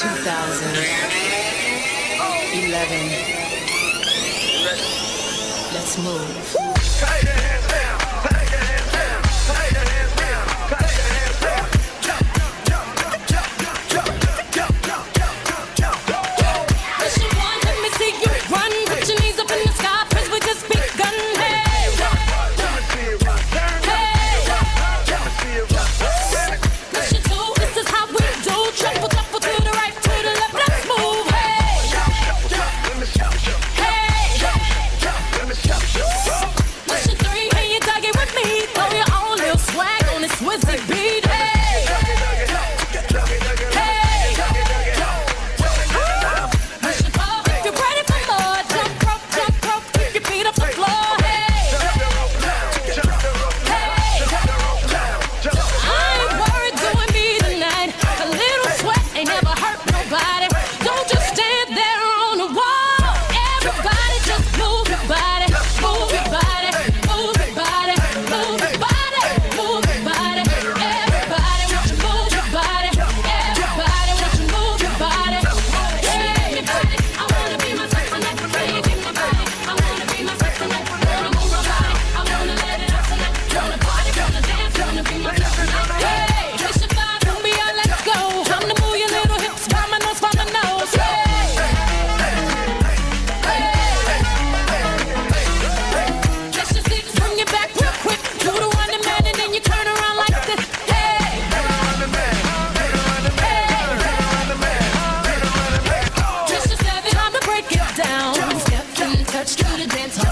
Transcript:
2011. Let's move. let's dance hall.